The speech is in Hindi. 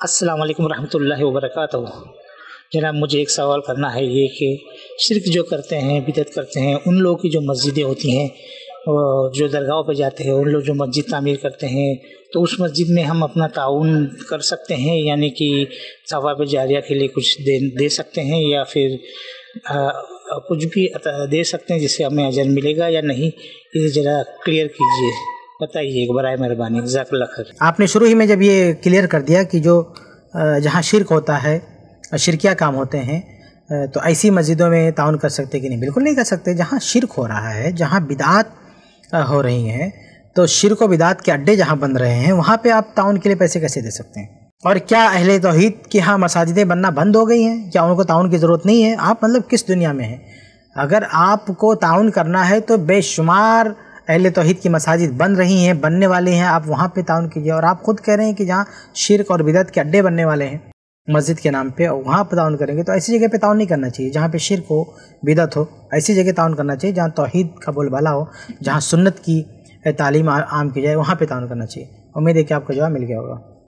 अस्सलाम वालेकुम रहमतुल्लाहि व बरकातहू जनाब मुझे एक सवाल करना है ये कि शिरक जो करते हैं बिदत करते हैं उन लोगों की जो मस्जिदें होती हैं जो दरगाहों पर जाते हैं उन लोग जो मस्जिद तामीर करते हैं तो उस मस्जिद में हम अपना ताउन कर सकते हैं यानी कि सवाब जारिया के लिए कुछ दे दे सकते हैं या फिर आ, कुछ भी दे सकते हैं जिससे हमें अजर मिलेगा या नहीं इसे ज़रा क्लियर कीजिए। बताइए, एक बरए मेहरबानी आपने शुरू ही में जब ये क्लियर कर दिया कि जो जहाँ शिरक होता है शिरकिया काम होते हैं तो ऐसी मस्जिदों में ताउन कर सकते कि नहीं? बिल्कुल नहीं कर सकते। जहाँ शिरक हो रहा है, जहाँ बिदात हो रही हैं तो शिरक व बिदात के अड्डे जहाँ बन रहे हैं, वहाँ पे आप ताउन के लिए पैसे कैसे दे सकते हैं? और क्या अहले तोहीद की यहाँ मसाजिदें बनना बंद हो गई हैं? क्या उनको ताउन की ज़रूरत नहीं है? आप मतलब किस दुनिया में हैं? अगर आपको ताउन करना है तो बेशुमार अहले तोहद की मसाजिद बन रही हैं, बनने वाले हैं। आप वहाँ पर ताउन कीजिए और आप खुद कह रहे हैं कि जहाँ शिरक और बिदत के अड्डे बनने वाले हैं, मस्जिद के नाम पे, और वहाँ पर ताउन करेंगे। तो ऐसी जगह पे ताउन नहीं करना चाहिए, जहाँ पे शिरक हो, बिदत हो, ऐसी जगह ताउन करना चाहिए जहाँ तोहद का बोलबाला हो, जहाँ सुन्नत की तालीम आम की जाए, वहाँ पर ताउन करना चाहिए। उम्मीद है कि आपका जवाब मिल गया होगा।